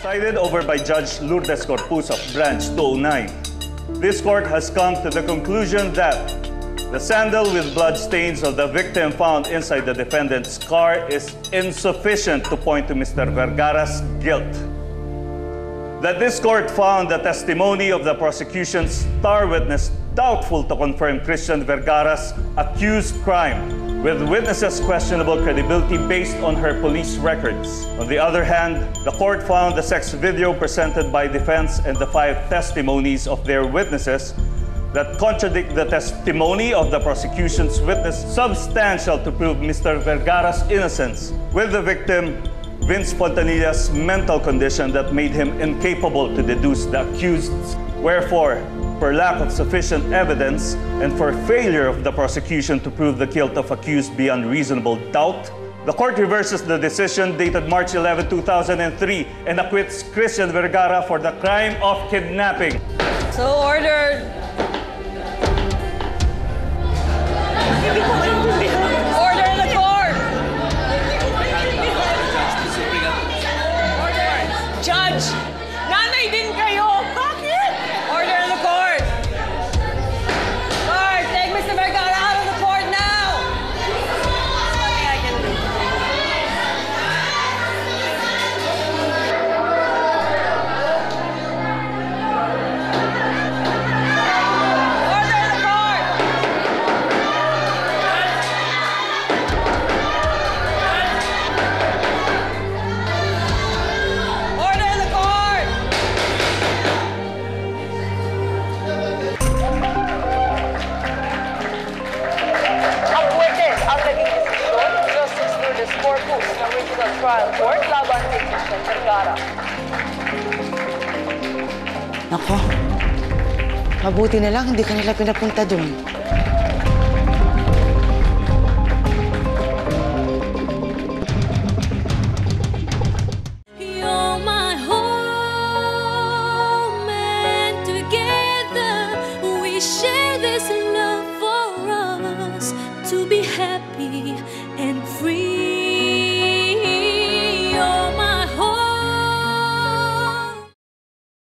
Presided over by Judge Lourdes Corpus of Branch 209, this court has come to the conclusion that the sandal with blood stains of the victim found inside the defendant's car is insufficient to point to Mr. Vergara's guilt. That this court found the testimony of the prosecution's star witness doubtful to confirm Christian Vergara's accused crime, with witnesses' questionable credibility based on her police records. On the other hand, the court found the sex video presented by defense and the five testimonies of their witnesses that contradict the testimony of the prosecution's witness substantial to prove Mr. Vergara's innocence, with the victim Vince Fontanilla's mental condition that made him incapable to deduce the accused's. Wherefore, for lack of sufficient evidence and for failure of the prosecution to prove the guilt of accused beyond reasonable doubt, the court reverses the decision dated March 11, 2003 and acquits Christian Vergara for the crime of kidnapping. So ordered. Christian Vergara. Nako, mabuti na lang hindi ka nila pinapunta doon. You're my home, and together we share this love for us to be happy and free.